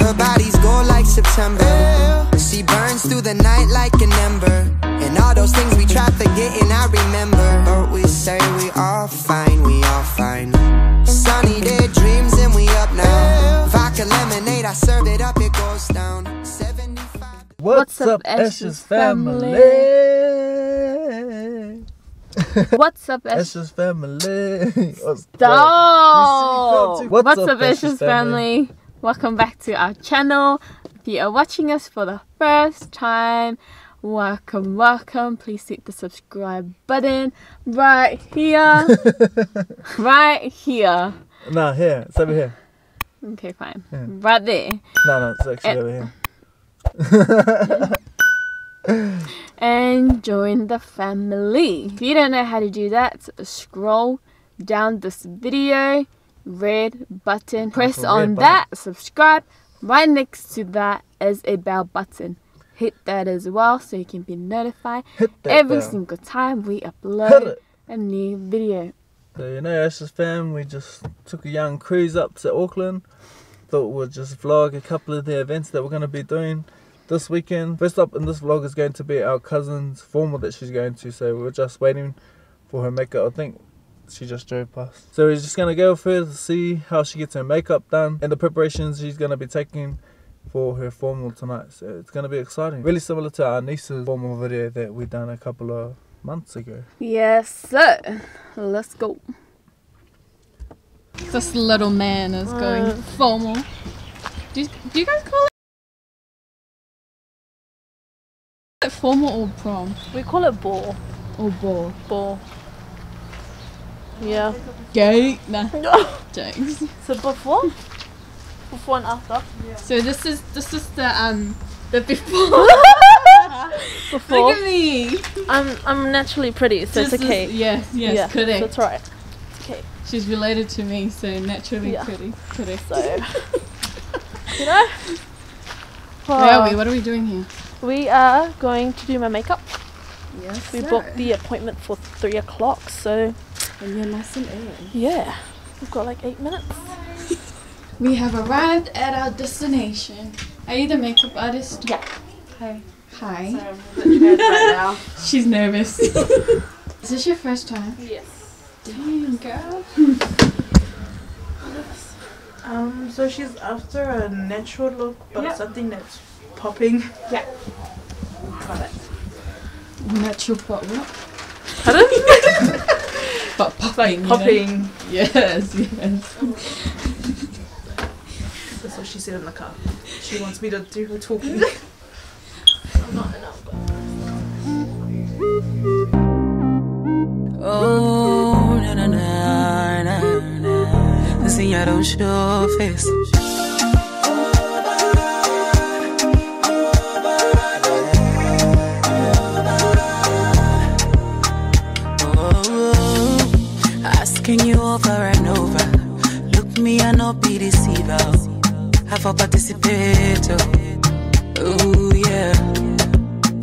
Her body's gold like September. She burns through the night like an ember. And all those things we tried forgetting, I remember. But we say we are fine, we are fine. Sunny day dreams and we up now. Vodka lemonade, I serve it up, it goes down. 75 What's up, Ashes family? What's up, Ash? Ashes family. What's Stop! What's What's, up, Ashes family? family? Welcome back to our channel. If you are watching us for the first time, welcome, welcome. Please hit the subscribe button right here. right here. No, here. It's over here. Okay, fine. Yeah. Right there. No, no, it's actually Eh. over here. and join the family. If you don't know how to do that, scroll down this video, red button, press red on button. that, subscribe. Right next to that is a bell button. Hit that as well so you can be notified every bell. single time we upload a new video. So, you know, Ashes fam, we just took a young cruise up to Auckland. Thought we'd just vlog a couple of the events that we're going to be doing this weekend. First up in this vlog is going to be our cousin's formal that she's going to. So we're just waiting for her makeup. I think she just drove past. So we're just going to go with her to see how she gets her makeup done and the preparations she's going to be taking for her formal tonight. So it's going to be exciting. Really similar to our niece's formal video that we done a couple of months ago. Yes, sir. Let's go. This little man is going formal. Do you, do you guys call it formal or prom? We call it ball. Or ball? Ball. Yeah. Gay? Nah. Jokes. So before? Before and after? Yeah. So this is this is the um the before. Before. Look at me. I'm I'm naturally pretty, so This it's is- okay. yes, yes, yeah, correct. That's right. Okay. She's related to me, so naturally Yeah. pretty. Correct. So you know? Where are we? What are we doing here? We are going to do my makeup. Yes. We booked the appointment for three o'clock, so And you're nice and early. yeah. We've got like eight minutes. We have arrived at our destination. Are you the makeup artist? Yeah. Hi. Hi. right now. She's nervous. Is this your first time? Yes. Damn, girl. Um, so she's after a natural look, but Yeah. something that's popping. yeah. Natural pop what? Pardon? But popping. you know? Popping. Yes, yes. That's what she said in the car. She wants me to do her talking. Oh, na na na na na. Assim I don't show face. Over and over. Look me and not be deceiver. Have a participate. Oh, yeah.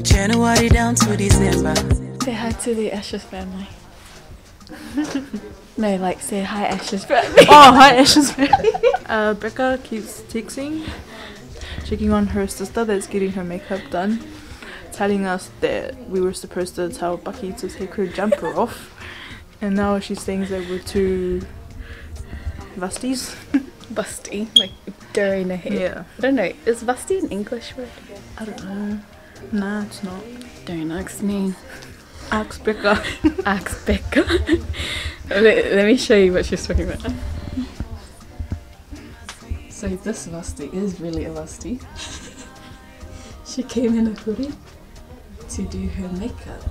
January down to December. Say hi to the Ashes family. no, like say hi Ashes family. oh, hi, Ashes. uh, Becca keeps texting, checking on her sister that's getting her makeup done, telling us that we were supposed to tell Bucky to take her jumper off, and now she's saying that we're too rusties. Busty, like during the head. Yeah. I don't know. Is busty an English word? I don't know. Nah, it's not. Don't ask me. Ask Becca. Ask Becca. let, let me show you what she's talking about. So this Vasti is really a Vasti. she came in a hoodie to do her makeup.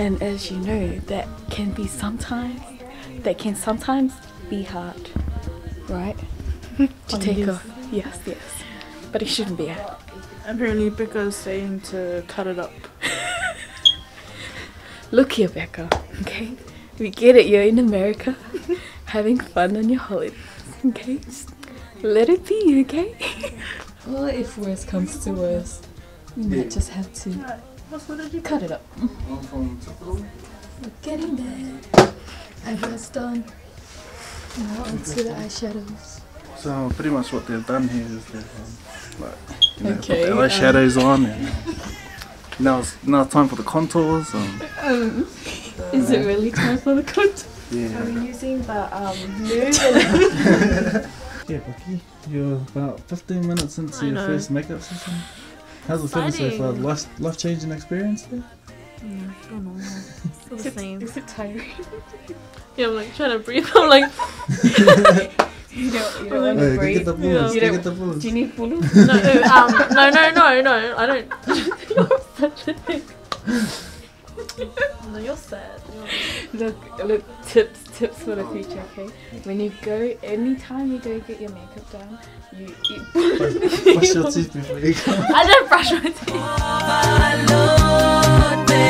And as you know, that can be sometimes that can sometimes be hard. Right? to On take his- off. Yes, yes. But it shouldn't be hard. Apparently, Becca's saying to cut it up. Look here, Becca. Okay, we get it. You're in America, having fun on your holidays. Okay, just let it be. Okay. well, if worse comes to worse, we might just have to cut it up. We're getting there. I Eyebrows done. Now onto the eyeshadows. So pretty much what they've done here is they've um, You know, Okay, Put the eyeshadows on and now it's now it's time for the contours. And, Um, is it really time for the contour? yeah. using the um, Yeah, Bucky, you're about 15 minutes into I your know. first makeup session. How's it feeling so far? Exciting. Life, life changing experience there? Mm, still normal. Still the same. Is it tiring? Yeah, I'm like trying to breathe. I'm like, You don't, you don't don't wanna want Hey, to go breathe. get the bullets, You don't- get the bullets. Do you need bulu? no, um, no, no, no, no. I don't. you're such a thing. No, you're sad. You're... Look, look, tips, tips for the future, okay? When you go, anytime you go get your makeup done, you eat Wash your teeth before you go. I don't brush my teeth.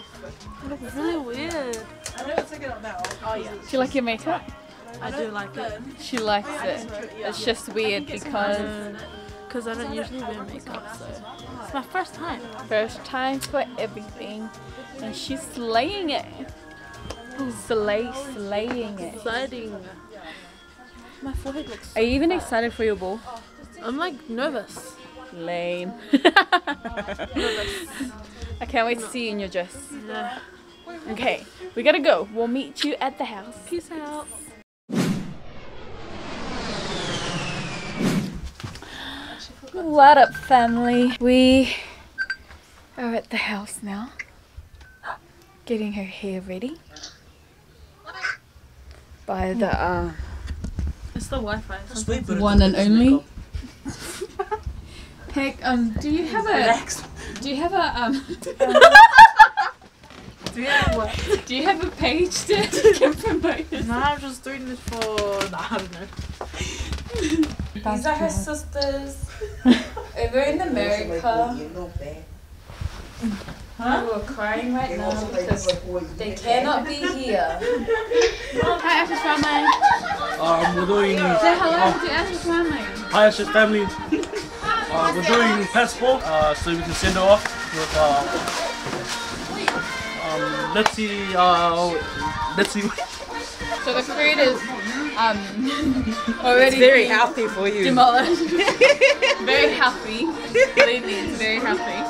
overload. really weird. lying. Overload, overload, yes you it. We are ready. I mean, she's done. It's really weird. Do you like your makeup? I do like it. She likes it. It's just weird because Because I don't usually wear makeup, so it's my first time. first time for everything, and she's slaying it. Slay, slaying it. Exciting. My forehead looks. Are you even excited for your ball? I'm like nervous. Lame. I can't wait to see you in your dress. Yeah. Okay, we gotta go. We'll meet you at the house. Peace out. What up, family? We are at the house now, getting her hair ready by the uh, It's the Wi-Fi. One and only. Peg, um, do you have a? Do you have a um? Do you have what? Do you have a page to can promote? No, I'm just doing this for. No, I don't know. These are her sisters. Over in America. Huh? Who are crying right now because they cannot be here. Hi, Ashes family. Um, we're doing. Say hello to Ashes family. Hi, Ashes family. Uh, we're doing passport, uh, so we can send her off. With, uh, um, let's see. Uh, let's see. So the food is um already very healthy for you. Demolished. very healthy. Believe me, it's very healthy.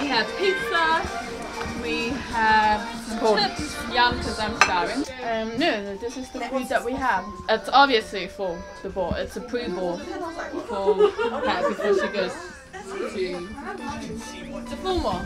We have pizza. We have chips. Yum, because I'm starving. Um, no, this is the food that we have. It's obviously for the ball. It's a pre-ball for her before she goes to the formal.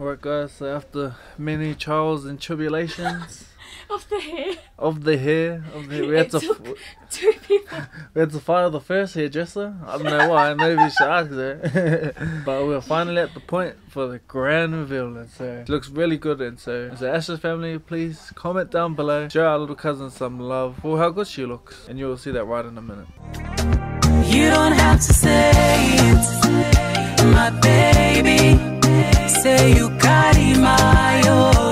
Alright, guys, so after many trials and tribulations Of the hair. of the hair, of the, we had to It took two people. we had to fire the first hairdresser. I don't know why. Maybe we should ask her. but we're finally at the point for the grand reveal, and so it looks really good. And so, so Ashes family, please comment down below, show our little cousin some love for how good she looks, and you will see that right in a minute. You don't have to say it, my baby. Say you got my overload.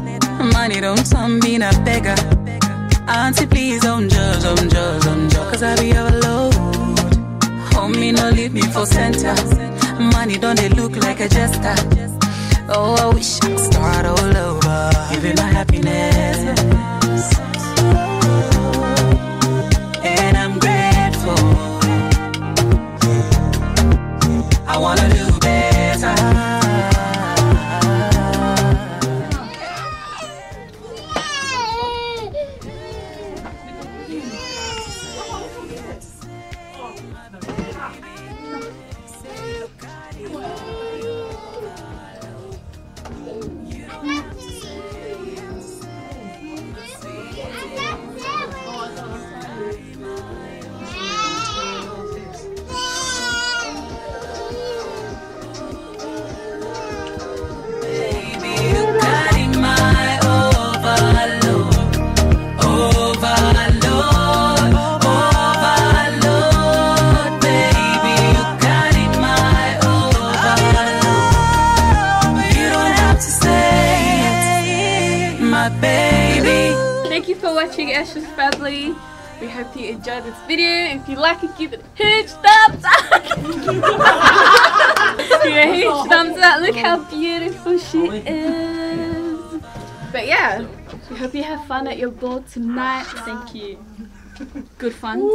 Money don't turn me a beggar. Auntie, please don't judge, don't judge, don't judge, cause I be overload. Homie, no leave me for center. Money don't they look like a jester. Oh, I wish I could start all over. Be my happiness. Watching Ashes family. We hope you enjoyed this video. If you like it, give it a huge thumbs up. give a huge thumbs up. Look how beautiful she is. But yeah, we hope you have fun at your ball tonight. Thank you. Good fun.